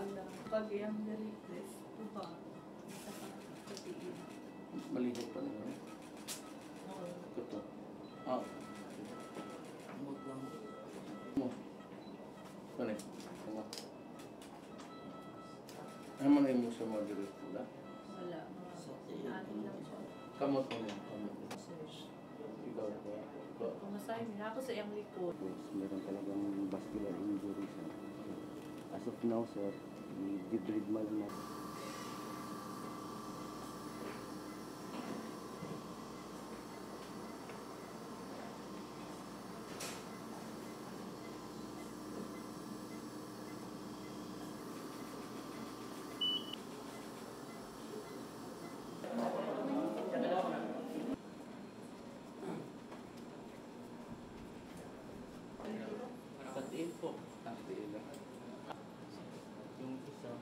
pala. Pag ah. ano? ano? ano yung dalites, upa. Katiin. Malihok pa nila. Oo. Kuto. Ah. Umot lang. Umot. Kani? Umot. Ay, mga emotion mo dito pula? Wala. Kamot mo na. Kamot mo. Ikaw na ba? Kumasahin nila ako sa iyang likod. Meron talagang vascular injury siya. As of now, sir, i-debride man lang.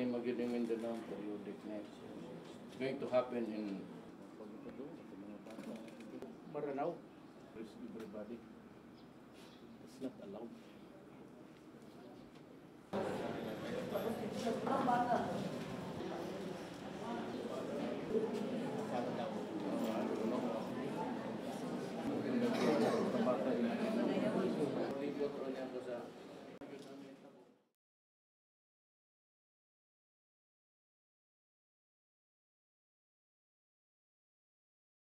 yung magiging Mindanao periodic next? It's going to happen in Maranao. Everybody. It's not allowed.